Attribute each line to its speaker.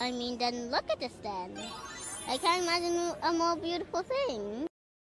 Speaker 1: I mean, then look at this then. I can't imagine a more beautiful thing.